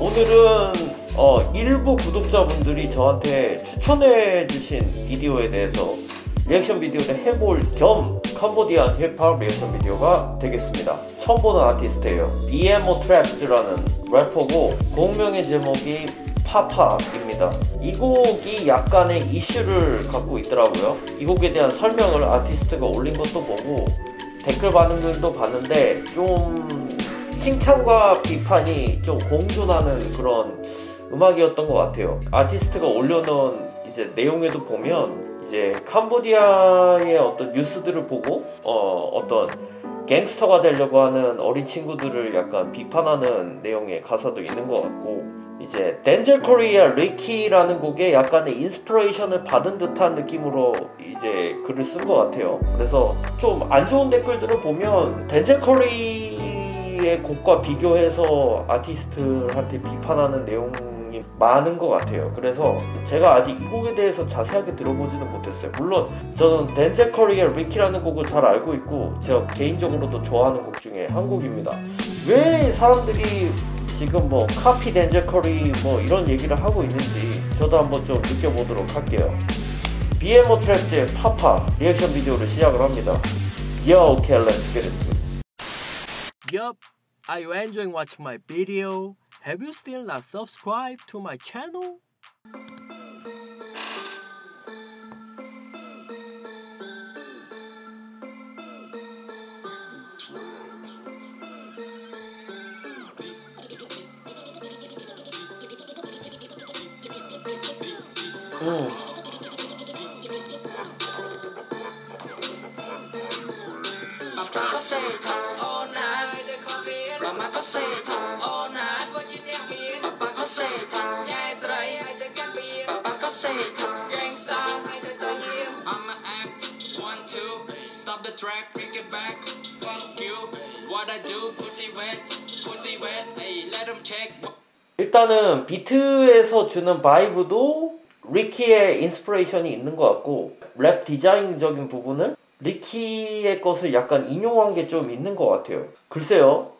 오늘은 어, 일부 구독자분들이 저한테 추천해 주신 비디오에 대해서 리액션 비디오를 해볼 겸 Cambodian 힙합 리액션 비디오가 되겠습니다. 처음 보는 아티스트예요. Bmo Trapz라는 래퍼고 곡명의 제목이 Papa입니다. 이 곡이 약간의 이슈를 갖고 있더라고요. 이 곡에 대한 설명을 아티스트가 올린 것도 보고 댓글 반응들도 봤는데 좀 칭찬과 비판이 좀 공존하는 그런 음악이었던 것 같아요. 아티스트가 올려놓은 이제 내용에도 보면 이제 캄보디아의 어떤 뉴스들을 보고 어, 어떤 갱스터가 되려고 하는 어린 친구들을 약간 비판하는 내용의 가사도 있는 것 같고 이제 덴젤 커리의 리키라는 곡에 약간의 inspiration을 받은 듯한 느낌으로 이제 곡을 쓴 것 같아요. 그래서 좀 안 좋은 댓글들을 보면 덴젤 커리의 곡과 비교해서 아티스트한테 비판하는 내용이 많은 것 같아요. 그래서 제가 아직 이 곡에 대해서 자세하게 들어보지는 못했어요. 물론 저는 덴젤 커리의 리키라는 곡을 잘 알고 있고 제가 개인적으로도 좋아하는 곡 중에 한 곡입니다. 왜 사람들이 지금 뭐 카피 덴젤 커리 뭐 이런 얘기를 하고 있는지 저도 한번 좀 느껴보도록 할게요. BMO 트랩스의 파파 리액션 비디오를 시작을 합니다. Yo, okay, let's get it. Yup, are you enjoying watching my video? Have you still not subscribed to my channel? Mm. 일단은 비트에서 주는 vibe도 리키의 inspiration이 있는 것 같고 랩 디자인적인 부분을 리키의 것을 약간 인용한 게 좀 있는 것 같아요. 글쎄요.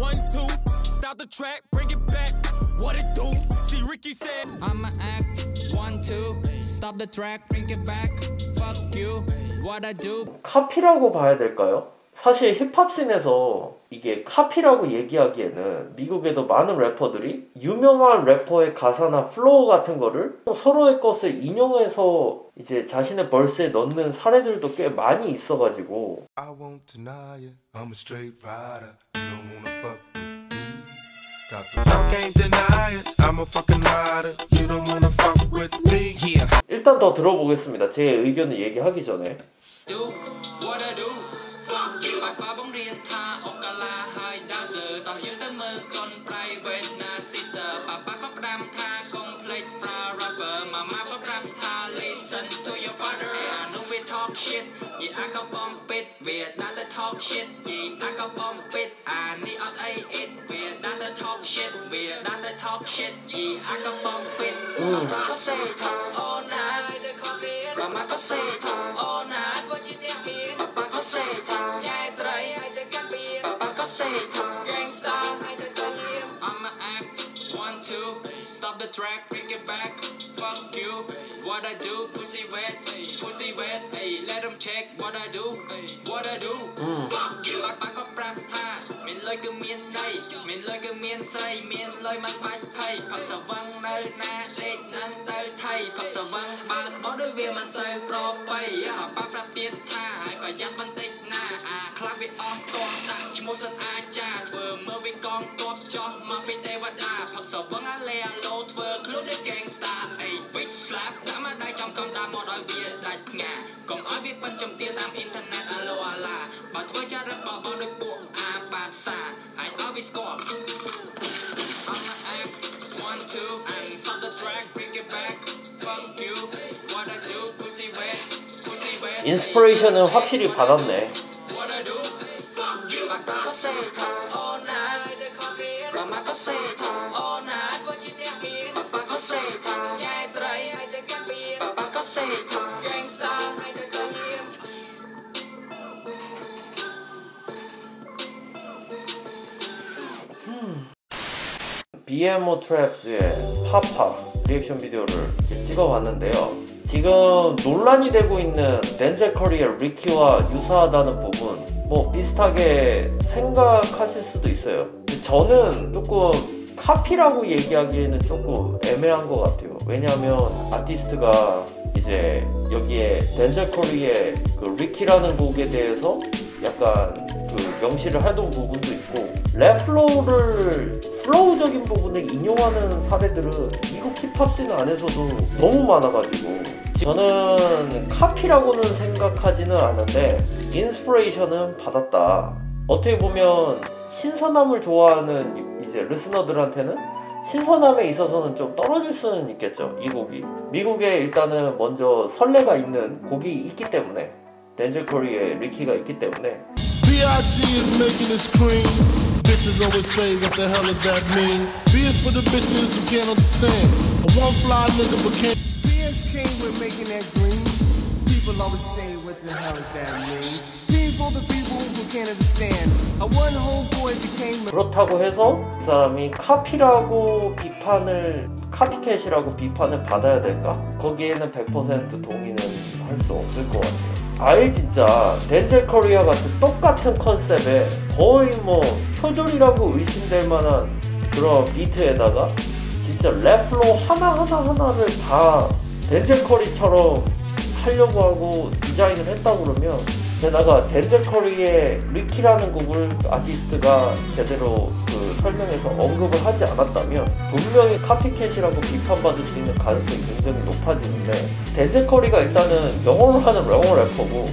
One, two, stop the track, bring it back. What it do? See, Ricky said, I'ma act. One, two, stop the track, bring it back. Fuck you. What I do. 카피라고 봐야 될까요? 사실 힙합씬에서 이게 카피라고 얘기하기에는 미국에도 많은 래퍼들이 유명한 래퍼의 가사나 flow 같은 거를 서로의 것을 인용해서 이제 자신의 verse에 넣는 사례들도 꽤 많이 있어가지고 don't wanna fuck with me. Got the I can't deny it. I'm a fucking rider. You don't wanna fuck with me. Yeah. 일단 더 들어보겠습니다. 제 의견을 얘기하기 전에. Do what I do. Fuck you. 아빠 봉리엔 타 오깔라 하이 다스 더 유대 먹건 private na sister. 아빠 겁람 타 complete pra rapper. 마마 겁람 타 listen to your father. I know we talk shit. Yeah, I got bomb វាដាក់តែ talk shit និយាយអាក៏បំពេតអានេះអត់អីអ៊ីតវាដាក់តែ talk shit វាដាក់តែ talk shit និយាយអាក៏បំពេតអូសេថាអូណាទៅខំរៀនបើមកក៏សេថាអូណាធ្វើជាអ្នកមានប៉ប៉ាក៏សេថាចែស្រីឲ្យទៅកាត់មានប៉ប៉ាក៏សេថា gangsta ឲ្យទៅទៅលៀម I'm a act 1 2 stop the track pick it back fuck you what I do pussy wet pussy wet check what I do មានលុយគឺមានស្រីមានលុយមិនបាច់ភ័យផឹកសវឹងនៅណាដេកនឹងទៅថៃផឹកសវឹងបើបោះដូចវាមិនសូវប្របីអាប៉ាប្រាប់ទៀតថាឲ្យប្រយ័ត្នបន្តិចណាអាខ្លះវាអស់តោះដាក់ឈ្មោះសិនអាចារ្យធ្វើមើលវាកងតបចោះមកពីទេវតាផឹកសវឹងអាលេអាឡូធ្វើខ្លួនដូច gangsta អី bitch slap ដាក់មកដៃចំកំដាមកឲ្យវាដាច់ផ្ងាកុំឲ្យវាប៉ិនចំទាតាមអ៊ីនធឺណិតអាឡូអាឡាបើធ្វើចារឹកបបោដូចពួកអាបាបសា is gone. I'ma act one, two, and stop the track, bring it back. Fuck you, what I do, pussy wet, pussy wet. 인스피레이션은 확실히 받았네. What I do, fuck you, I got some time. BMO Trapz의 Papa 리액션 비디오를 찍어봤는데요. 지금 논란이 되고 있는 덴젤 커리의 리키와 유사하다는 부분 뭐 비슷하게 생각하실 수도 있어요. 저는 조금 카피라고 얘기하기에는 조금 애매한 것 같아요. 왜냐하면 아티스트가 이제 여기에 덴젤 커리의 그 리키라는 곡에 대해서 약간 그 명시를 하던 부분도 있고 랩 flow를 flow적인 부분을 인용하는 사례들은 미국 힙합 씬 안에서도 너무 많아가지고 저는 카피라고는 생각하지는 않은데 inspiration은 받았다. 어떻게 보면 신선함을 좋아하는 이제 listener들한테는 신선함에 있어서는 좀 떨어질 수는 있겠죠. 이 곡이 미국에 일단은 먼저 선례가 있는 곡이 있기 때문에 덴젤 커리의 리키가 있기 때문에 B.I.G. is making it scream. Bitches always say, what the hell does that mean? B is for the bitches who can't understand. A one fly nigga became. BS came with making that green. People always say, what the hell does that mean? B for the people who can't understand. A one homeboy became a 그렇다고 해서 그 사람이 카피라고 비판을 카피캣이라고 비판을 받아야 될까? 거기에는 100% 동의는 할 수 없을 것 같아요. 아예 진짜 덴젤 커리와 같은 똑같은 컨셉에 거의 뭐 표절이라고 의심될 만한 그런 비트에다가 진짜 랩 flow 하나하나 하나를 다 덴젤 커리처럼 하려고 하고 디자인을 했다 그러면 게다가 덴젤 커리의 리키라는 곡을 아티스트가 제대로 그 설명해서 언급을 하지 않았다면 분명히 copycat이라고 비판받을 수 있는 가능성이 굉장히 높아지는데 덴젤 커리가 일단은 영어로 하는 영어 래퍼고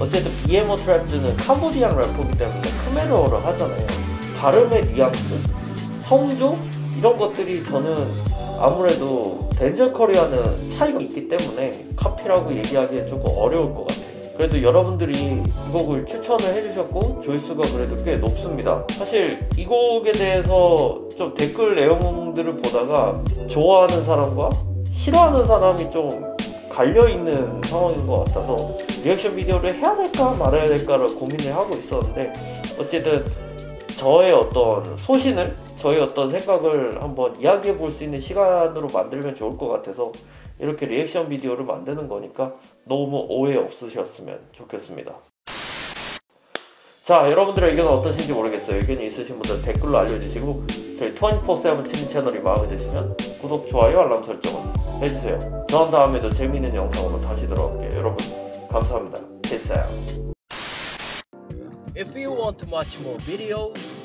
어쨌든 BMO 트랩즈는 캄보디안 래퍼이기 때문에 크메르어를 하잖아요 발음의 뉘앙스, 성조 이런 것들이 저는 아무래도 덴젤 커리와는 차이가 있기 때문에 카피라고 얘기하기엔 조금 어려울 것 같아요. 그래도 여러분들이 이 곡을 추천을 해주셨고 조회수가 그래도 꽤 높습니다. 사실 이 곡에 대해서 좀 댓글 내용들을 보다가 좋아하는 사람과 싫어하는 사람이 좀 갈려있는 상황인 것 같아서 리액션 비디오를 해야 될까 말아야 될까를 고민을 하고 있었는데 어쨌든 저의 어떤 소신을 저의 어떤 생각을 한번 이야기해 볼 수 있는 시간으로 만들면 좋을 것 같아서 이렇게 리액션 비디오를 만드는 거니까 너무 오해 없으셨으면 좋겠습니다. 자, 여러분들의 의견은 어떠신지 모르겠어요. 의견이 있으신 분들 댓글로 알려주시고 저희 24-7 친미 채널이 마음에 드시면 구독, 좋아요, 알람 설정을 해주세요. 저는 다음에도 재미있는 영상으로 다시 돌아올게요. 여러분 감사합니다. Out. If you want to watch more videos,